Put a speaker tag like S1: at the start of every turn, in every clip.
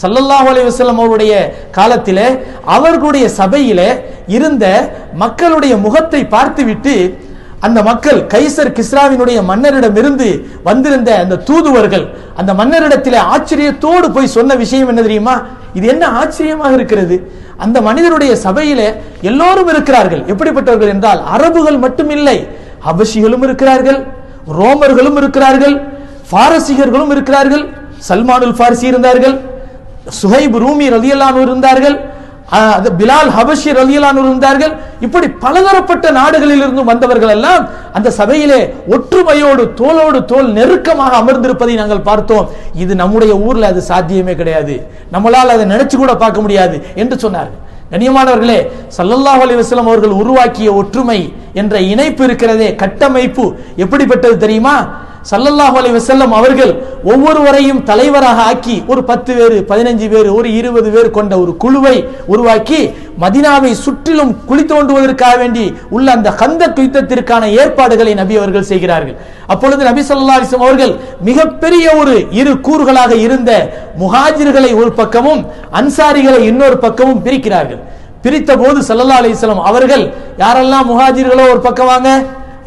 S1: சல்லல்லாஹு அலைஹி வஸல்லம் அவருடைய காலத்திலே அவர்களுடைய சபையிலே இருந்த மக்களுடைய முகத்தை பார்த்துவிட்டு அந்த மக்கள் கைசர் கிஸ்ராவினுடைய மன்னரிடமிருந்து வந்திருந்த அந்த தூதுவர்கள் அந்த மன்னரிடத்தில் ஆச்சரியத்தோடு போய் சொன்ன விஷயம் என்ன தெரியுமா? இது என்ன ஆச்சரியமாக இருக்கிறது? அந்த மனிதருடைய சபையில எல்லோரும் இருக்கிறார்கள். எப்படிப்பட்டவர்கள் என்றால் அரபுகள் மட்டும் இல்லை இருக்கிறார்கள் ரோமர்களும் இருக்கிறார்கள் பாரசீகர்களும் இருக்கிறார்கள் சல்மானுல் ஃபாரிசி இருந்தார்கள் சுஹைப் ரூமி ரலியல்லானு இருந்தார்கள். பிலால் ஹபஷி ரலியலானு இருந்தார்கள். இப்படி பலதரப்பட்ட நாடுகளில் இருந்து வந்தவர்கள் எல்லாம் அந்த சபையிலே ஒற்றுமையோடு தோளோடு தோல் நெருக்கமாக அமர்ந்திருப்பதை நாங்கள் பார்த்தோம். இது நம்முடைய ஊர்ல அது சாத்தியமே கிடையாது. நம்மளால் அதை நினைச்சு கூட பார்க்க முடியாது என்று சொன்னார்கள். கண்ணியமானவர்களே சல்லல்லாஹ் அலைஹி அவர்கள் உருவாக்கிய ஒற்றுமை என்ற இணைப்பு இருக்கிறதே கட்டமைப்பு எப்படிப்பட்டது தெரியுமா? சல்லல்லாஹு அலி வசல்லம் அவர்கள் ஒவ்வொருவரையும் தலைவராக ஆக்கி ஒரு பத்து பேர் பதினஞ்சு பேர் ஒரு இருபது பேர் கொண்ட ஒரு குழுவை உருவாக்கி மதினாவை சுற்றிலும் குழி தோண்டுவதற்காக வேண்டி உள்ள அந்த கந்த யுத்தத்திற்கான ஏற்பாடுகளை நபி அவர்கள் செய்கிறார்கள். அப்பொழுது நபி சொல்லா அலிஸ்லாம் அவர்கள் மிகப்பெரிய ஒரு இரு கூறுகளாக இருந்த முஹாஜிர்களை ஒரு பக்கமும் அன்சாரிகளை இன்னொரு பக்கமும் பிரிக்கிறார்கள். பிரித்த போது ஸல்லல்லாஹு அலிஸ்லாம் அவர்கள் யாரெல்லாம் முஹாஜிர்களோ ஒரு பக்கம் வாங்க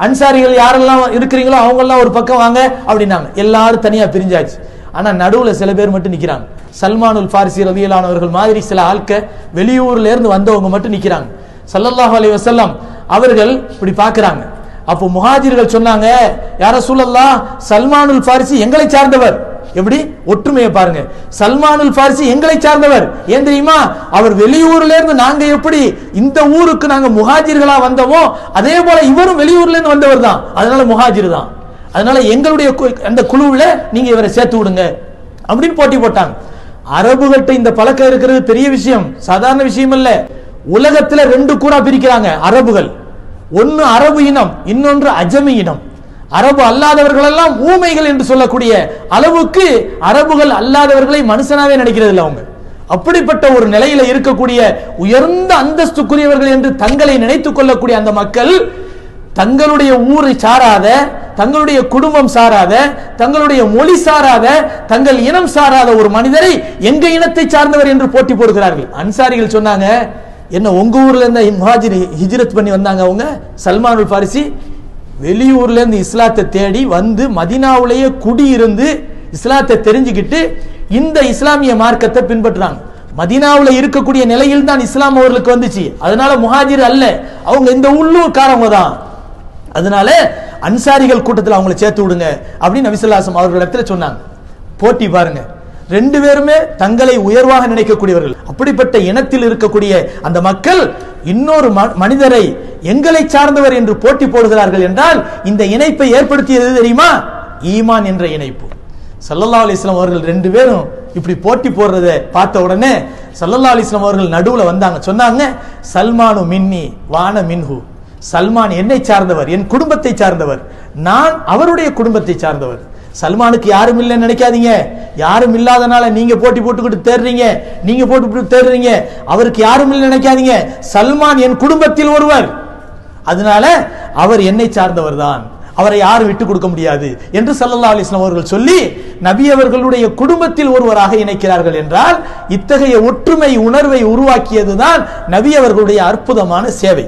S1: அன்சாரிகள் யாரெல்லாம் இருக்கிறீங்களோ அவங்கெல்லாம் ஒரு பக்கம் வாங்க அப்படின்னாங்க. எல்லாரும் தனியா பிரிஞ்சாச்சு. ஆனா நடுவுல சில பேர் மட்டும் நிக்கிறாங்க. சல்மானுல் ஃபாரிசி ரலியலானவர்கள் மாதிரி சில ஆட்க வெளியூர்ல இருந்து வந்தவங்க மட்டும் நிக்கிறாங்க. சல்லல்லாஹ் அலி வசல்லாம் அவர்கள் இப்படி பார்க்கறாங்க அப்போ முஹாஜிர்கள் சொன்னாங்க யார சூழல்லாம் சல்மானுல் ஃபாரிசி எங்களை சார்ந்தவர். எப்படி? ஒற்றுமையை பாருங்க. சல்மானுல் ஃபாரிசி எங்களை சார்ந்தவர். ஏன் தெரியுமா? அவர் வெளியூர்ல இருந்து நாங்க எப்படி இந்த ஊருக்கு நாங்க முஹாஜிர்களா வந்தோமோ அதே போல இவரும் வெளியூர்ல இருந்து வந்தவர் தான். அதனால முஹாஜிர் தான். அதனால எங்களுடைய கு- அந்த குழுவுல நீங்க இவரை சேர்த்து விடுங்க. அப்படின்னு போட்டி போட்டாங்க. அரபுகள்கிட்ட இந்த பழக்கம் இருக்கிறது பெரிய விஷயம். சாதாரண விஷயம் இல்ல. உலகத்துல ரெண்டு கூடா பிரிக்கிறாங்க அரபுகள். ஒன்னு அரபு இனம் இன்னொன்று அஜமி இனம். அரபு அல்லாதவர்கள் எல்லாம் ஊமைகள் என்று சொல்லக்கூடிய அளவுக்கு அரபுகள் அல்லாதவர்களை மனுஷனாவே நினைக்கிறது இல்லை அவங்க. அப்படிப்பட்ட ஒரு நிலையில இருக்கக்கூடிய உயர்ந்த அந்தஸ்துக்குரியவர்கள் என்று தங்களை நினைத்துக் கொள்ளக்கூடிய அந்த மக்கள் தங்களுடைய ஊரை சாராத தங்களுடைய குடும்பம் சாராத தங்களுடைய மொழி சாராத தங்கள் இனம் சாராத ஒரு மனிதரை எங்க இனத்தை சார்ந்தவர் என்று போட்டி போடுகிறார்கள். அன்சாரிகள் சொன்னாங்க என்ன உங்க ஊர்ல இருந்த ஹிஜ்ரத் பண்ணி வந்தாங்க அவங்க? சல்மானுல் பாரிசி வெளியூர்ல இருந்து இஸ்லாத்தை தேடி வந்து மதினாவுலேயே குடியிருந்து இஸ்லாத்தை தெரிஞ்சுக்கிட்டு இந்த இஸ்லாமிய மார்க்கத்தை பின்பற்றுறாங்க. மதினாவில் இருக்கக்கூடிய நிலையில் தான் இஸ்லாம் அவர்களுக்கு வந்துச்சு. அதனால முஹாஜிர் அல்ல. அவங்க இந்த உள்ளூர்காரவங்க தான். அதனால அன்சாரிகள் கூட்டத்தில் அவங்களை சேர்த்து விடுங்க அப்படின்னு நபிசுல்லாசம் அவர்களிடத்தில் சொன்னாங்க. போட்டி பாருங்க. ரெண்டு பேருமே தங்களை உயர்வாக நினைக்கக்கூடியவர்கள். அப்படிப்பட்ட இனத்தில் இருக்கக்கூடிய அந்த மக்கள் இன்னொரு ம- மனிதரை எங்களை சார்ந்தவர் என்று போட்டி போடுகிறார்கள் என்றால் இந்த இணைப்பை ஏற்படுத்தியது தெரியுமா? ஈமான் என்ற இணைப்பு. சல்லல்லா அலிஸ்லாம் அவர்கள் ரெண்டு பேரும் இப்படி போட்டி போடுறத பார்த்த உடனே சல்லல்லா அலிஸ்லாம் அவர்கள் நடுவுல வந்தாங்க. சொன்னாங்க சல்மானு மின்னி வான மின்ஹு. சல்மான் என்னை சார்ந்தவர் என் குடும்பத்தை சார்ந்தவர். நான் அவருடைய குடும்பத்தை சார்ந்தவர். சல்மானுக்கு யாரும் இல்லைன்னு நினைக்காதீங்க. யாரும் இல்லாதனால நீங்க போட்டி போட்டுக்கிட்டு தேடுறீங்க நீங்க போட்டு தேடுறீங்க அவருக்கு யாரும் இல்லை நினைக்காதீங்க. சல்மான் என் குடும்பத்தில் ஒருவர். அதனால அவர் என்னை சார்ந்தவர் தான். அவரை யாரும் விட்டு கொடுக்க முடியாது என்று சல்லல்லா அலிஸ்லாம் அவர்கள் சொல்லி நபி அவர்களுடைய குடும்பத்தில் ஒருவராக இணைக்கிறார்கள் என்றால் இத்தகைய ஒற்றுமை உணர்வை உருவாக்கியதுதான் நபி அவர்களுடைய அற்புதமான சேவை.